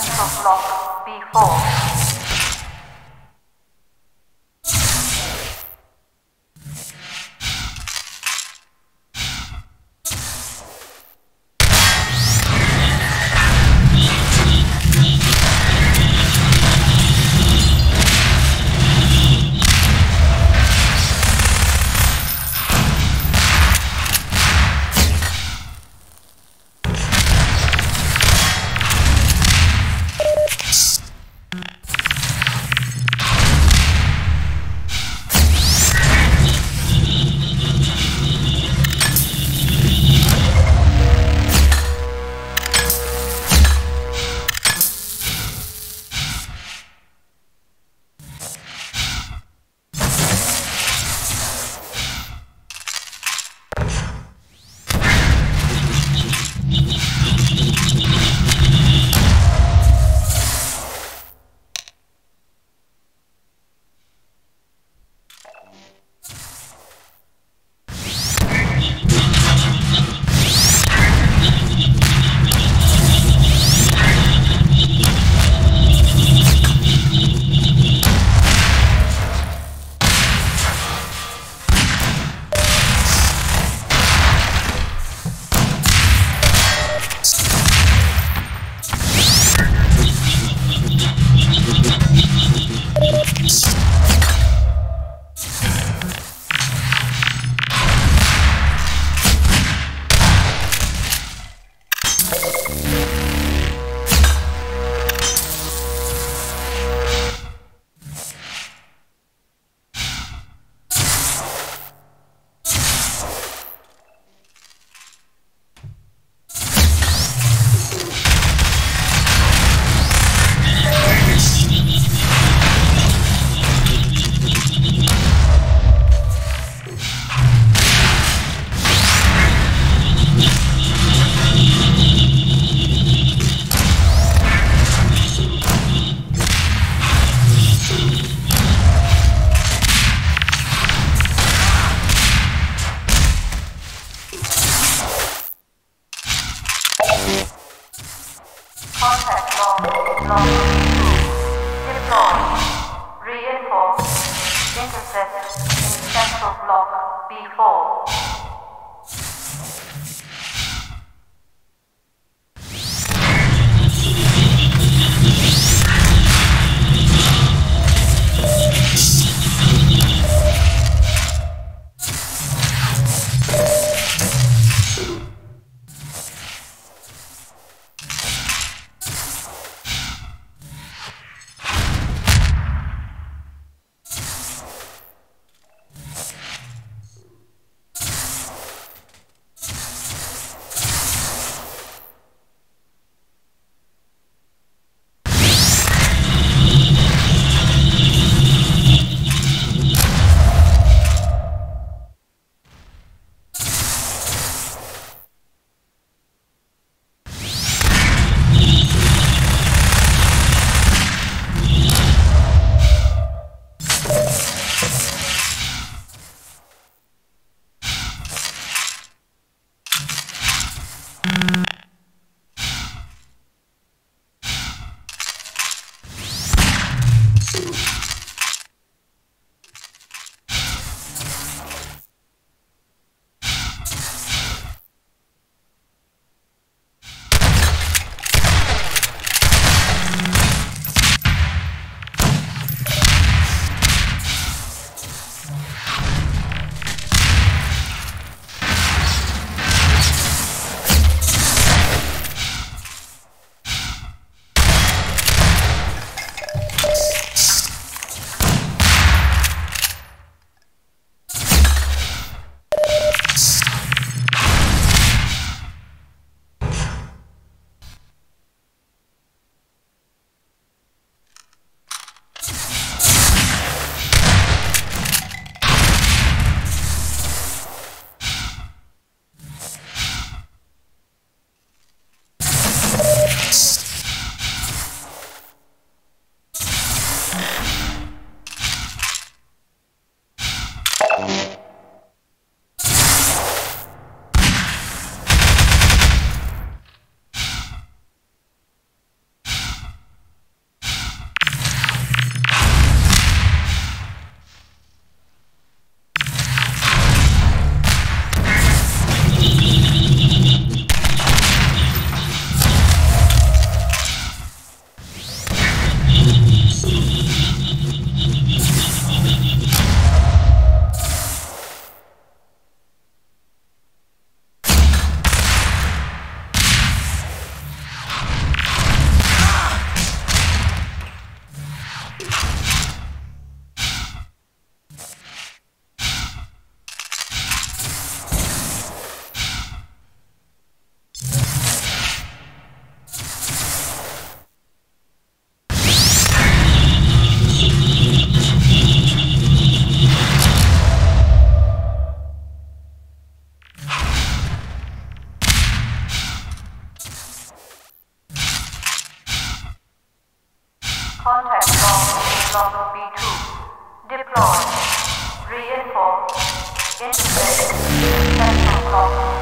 central block B4. This is the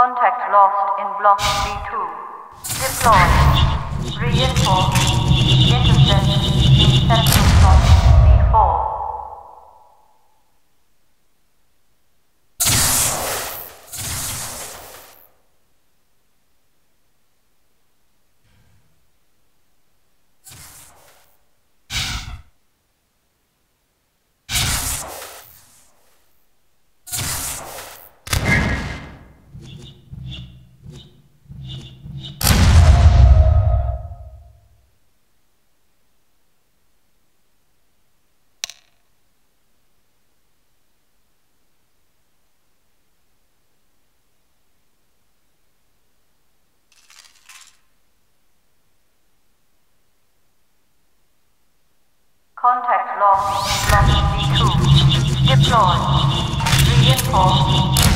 Contact lost in Block B2. Deploy. Reinforce. Intercept in Central no, nasz, tu, nie ploni, nie chodzi.